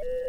Yeah.